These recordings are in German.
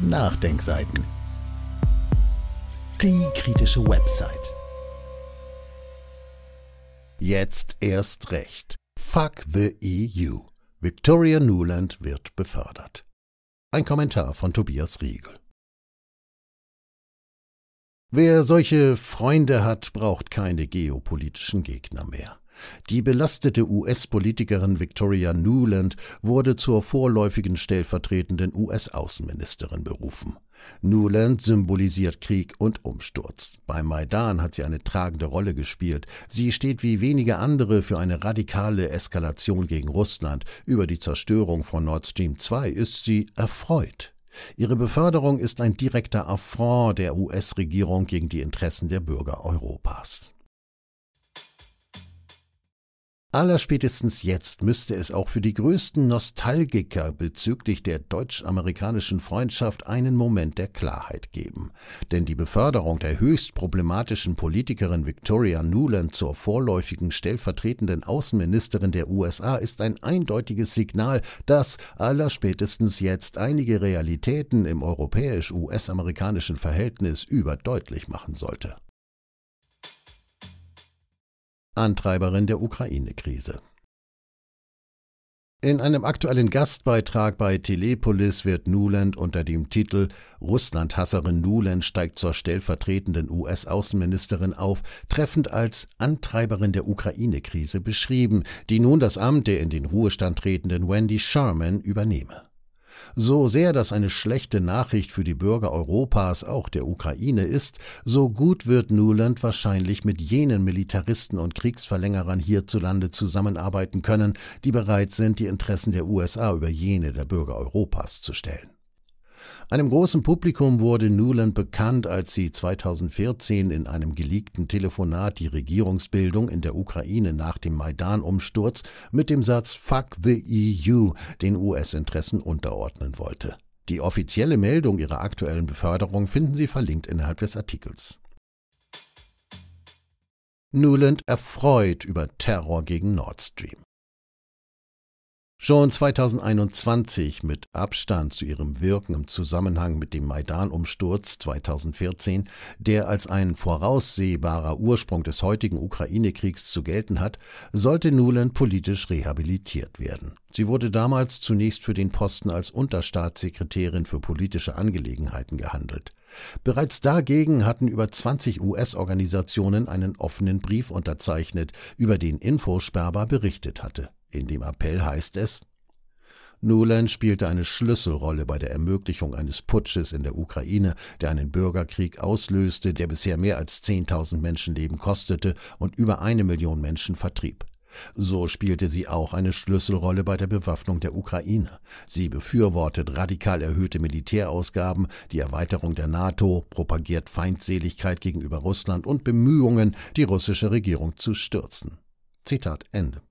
Nachdenkseiten. Die kritische Website. Jetzt erst recht. Fuck the EU. Victoria Nuland wird befördert. Ein Kommentar von Tobias Riegel. Wer solche Freunde hat, braucht keine geopolitischen Gegner mehr. Die belastete US-Politikerin Victoria Nuland wurde zur vorläufigen stellvertretenden US-Außenministerin berufen. Nuland symbolisiert Krieg und Umsturz. Beim Maidan hat sie eine tragende Rolle gespielt. Sie steht wie wenige andere für eine radikale Eskalation gegen Russland. Über die Zerstörung von Nord Stream 2 ist sie erfreut. Ihre Beförderung ist ein direkter Affront der US-Regierung gegen die Interessen der Bürger Europas. Allerspätestens jetzt müsste es auch für die größten Nostalgiker bezüglich der deutsch-amerikanischen Freundschaft einen Moment der Klarheit geben. Denn die Beförderung der höchst problematischen Politikerin Victoria Nuland zur vorläufigen stellvertretenden Außenministerin der USA ist ein eindeutiges Signal, das allerspätestens jetzt einige Realitäten im europäisch-US-amerikanischen Verhältnis überdeutlich machen sollte. Antreiberin der Ukraine-Krise. In einem aktuellen Gastbeitrag bei Telepolis wird Nuland unter dem Titel Russlandhasserin Nuland steigt zur stellvertretenden US-Außenministerin auf, treffend als Antreiberin der Ukraine-Krise beschrieben, die nun das Amt der in den Ruhestand tretenden Wendy Sherman übernehme. So sehr das eine schlechte Nachricht für die Bürger Europas, auch der Ukraine ist, so gut wird Nuland wahrscheinlich mit jenen Militaristen und Kriegsverlängerern hierzulande zusammenarbeiten können, die bereit sind, die Interessen der USA über jene der Bürger Europas zu stellen. Einem großen Publikum wurde Nuland bekannt, als sie 2014 in einem geleakten Telefonat die Regierungsbildung in der Ukraine nach dem Maidan-Umsturz mit dem Satz Fuck the EU den US-Interessen unterordnen wollte. Die offizielle Meldung ihrer aktuellen Beförderung finden Sie verlinkt innerhalb des Artikels. Nuland erfreut über Terror gegen Nord Stream. Schon 2021 mit Abstand zu ihrem Wirken im Zusammenhang mit dem Maidan-Umsturz 2014, der als ein voraussehbarer Ursprung des heutigen Ukraine-Kriegs zu gelten hat, sollte Nuland politisch rehabilitiert werden. Sie wurde damals zunächst für den Posten als Unterstaatssekretärin für politische Angelegenheiten gehandelt. Bereits dagegen hatten über 20 US-Organisationen einen offenen Brief unterzeichnet, über den Infosperber berichtet hatte. In dem Appell heißt es, Nuland spielte eine Schlüsselrolle bei der Ermöglichung eines Putsches in der Ukraine, der einen Bürgerkrieg auslöste, der bisher mehr als 10.000 Menschenleben kostete und über eine Million Menschen vertrieb. So spielte sie auch eine Schlüsselrolle bei der Bewaffnung der Ukraine. Sie befürwortet radikal erhöhte Militärausgaben, die Erweiterung der NATO, propagiert Feindseligkeit gegenüber Russland und Bemühungen, die russische Regierung zu stürzen. Zitat Ende.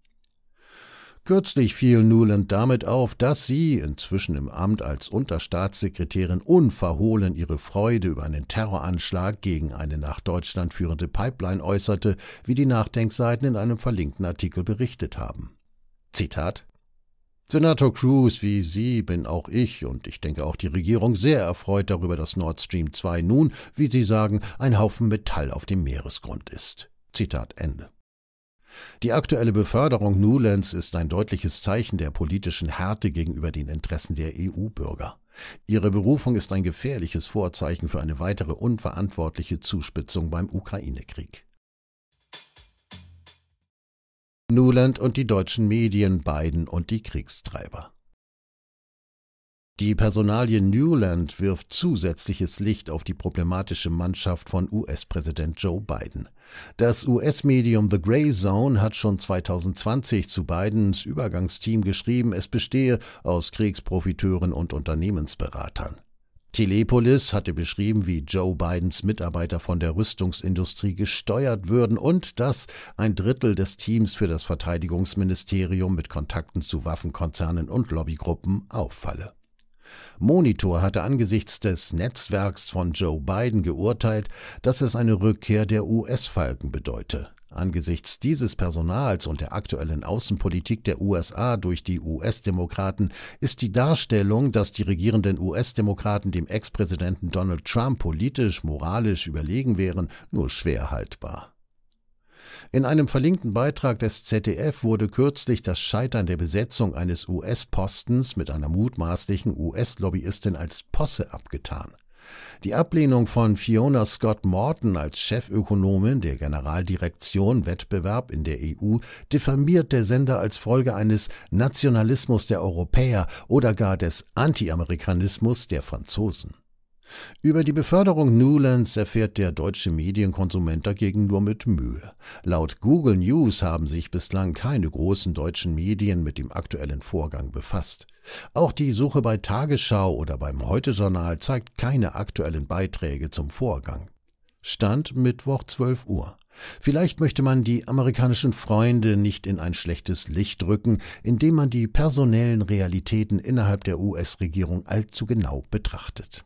Kürzlich fiel Nuland damit auf, dass sie, inzwischen im Amt als Unterstaatssekretärin, unverhohlen ihre Freude über einen Terroranschlag gegen eine nach Deutschland führende Pipeline äußerte, wie die Nachdenkseiten in einem verlinkten Artikel berichtet haben. Zitat Senator Cruz, wie Sie bin auch ich und ich denke auch die Regierung sehr erfreut darüber, dass Nord Stream 2 nun, wie Sie sagen, ein Haufen Metall auf dem Meeresgrund ist. Zitat Ende. Die aktuelle Beförderung Nulands ist ein deutliches Zeichen der politischen Härte gegenüber den Interessen der EU-Bürger. Ihre Berufung ist ein gefährliches Vorzeichen für eine weitere unverantwortliche Zuspitzung beim Ukraine-Krieg. Nuland und die deutschen Medien, Biden und die Kriegstreiber. Die Personalie Newland wirft zusätzliches Licht auf die problematische Mannschaft von US-Präsident Joe Biden. Das US-Medium The Grey Zone hat schon 2020 zu Bidens Übergangsteam geschrieben, es bestehe aus Kriegsprofiteuren und Unternehmensberatern. Telepolis hatte beschrieben, wie Joe Bidens Mitarbeiter von der Rüstungsindustrie gesteuert würden und dass ein Drittel des Teams für das Verteidigungsministerium mit Kontakten zu Waffenkonzernen und Lobbygruppen auffalle. Monitor hatte angesichts des Netzwerks von Joe Biden geurteilt, dass es eine Rückkehr der US-Falken bedeute. Angesichts dieses Personals und der aktuellen Außenpolitik der USA durch die US-Demokraten ist die Darstellung, dass die regierenden US-Demokraten dem Ex-Präsidenten Donald Trump politisch, moralisch überlegen wären, nur schwer haltbar. In einem verlinkten Beitrag des ZDF wurde kürzlich das Scheitern der Besetzung eines US-Postens mit einer mutmaßlichen US-Lobbyistin als Posse abgetan. Die Ablehnung von Fiona Scott Morton als Chefökonomin der Generaldirektion Wettbewerb in der EU diffamiert der Sender als Folge eines Nationalismus der Europäer oder gar des Anti-Amerikanismus der Franzosen. Über die Beförderung Newlands erfährt der deutsche Medienkonsument dagegen nur mit Mühe. Laut Google News haben sich bislang keine großen deutschen Medien mit dem aktuellen Vorgang befasst. Auch die Suche bei Tagesschau oder beim Heute-Journal zeigt keine aktuellen Beiträge zum Vorgang. Stand Mittwoch 12 Uhr. Vielleicht möchte man die amerikanischen Freunde nicht in ein schlechtes Licht rücken, indem man die personellen Realitäten innerhalb der US-Regierung allzu genau betrachtet.